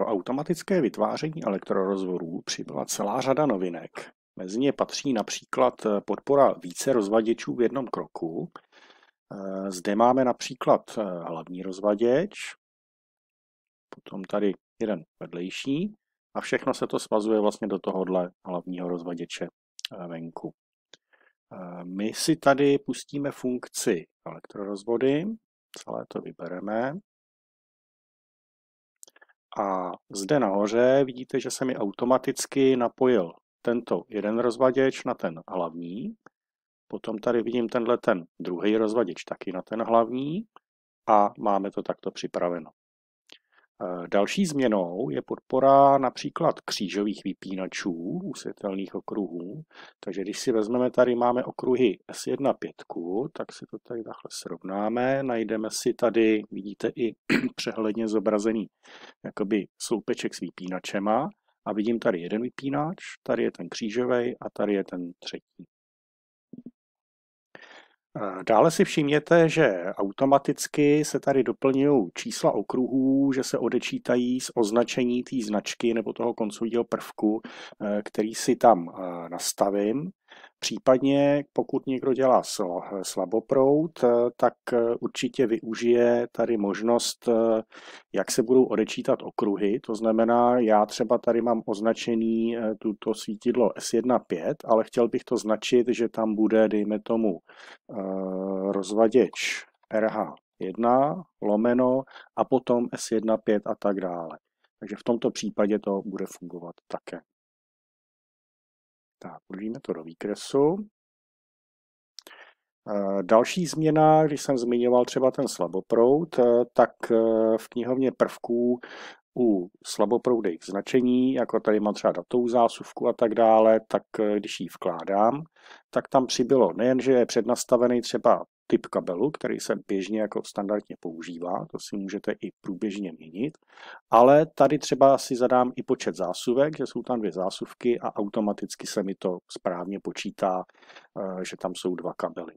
Pro automatické vytváření elektrorozvorů přibyla celá řada novinek. Mezi ně patří například podpora více rozvaděčů v jednom kroku. Zde máme například hlavní rozvaděč, potom tady jeden vedlejší a všechno se to svazuje vlastně do tohohle hlavního rozvaděče venku. My si tady pustíme funkci elektrorozvody, celé to vybereme. A zde nahoře vidíte, že se mi automaticky napojil tento jeden rozvaděč na ten hlavní. Potom tady vidím tenhle ten druhý rozvaděč taky na ten hlavní a máme to takto připraveno. Eh, další změnou je podpora například křížových vypínačů u světelných okruhů. Takže když si vezmeme, tady máme okruhy S1 5, tak si to tady takhle srovnáme. Najdeme si tady, vidíte i přehledně zobrazený jakoby sloupeček s vypínačema. A vidím tady jeden vypínač, tady je ten křížový a tady je ten třetí. Dále si všimněte, že automaticky se tady doplňují čísla okruhů, že se odečítají z označení té značky nebo toho koncového prvku, eh, který si tam eh, nastavím. Případně pokud někdo dělá slaboprout, tak určitě využije tady možnost, jak se budou odečítat okruhy. To znamená, já třeba tady mám označený tuto svítidlo S1.5, ale chtěl bych to značit, že tam bude, dejme tomu, rozvaděč RH1, lomeno a potom S1.5 a tak dále. Takže v tomto případě to bude fungovat také. Tak, vložíme to do výkresu. Eh, další změna, když jsem zmiňoval třeba ten slaboprout, eh, tak eh, v knihovně prvků u slaboproudých značení, jako tady mám třeba datovou zásuvku a tak dále, tak když ji vkládám, tak tam přibylo nejen, že je přednastavený třeba typ kabelu, který se běžně jako standardně používá, to si můžete i průběžně měnit, ale tady třeba si zadám i počet zásuvek, že jsou tam dvě zásuvky a automaticky se mi to správně počítá, eh, že tam jsou dva kabely.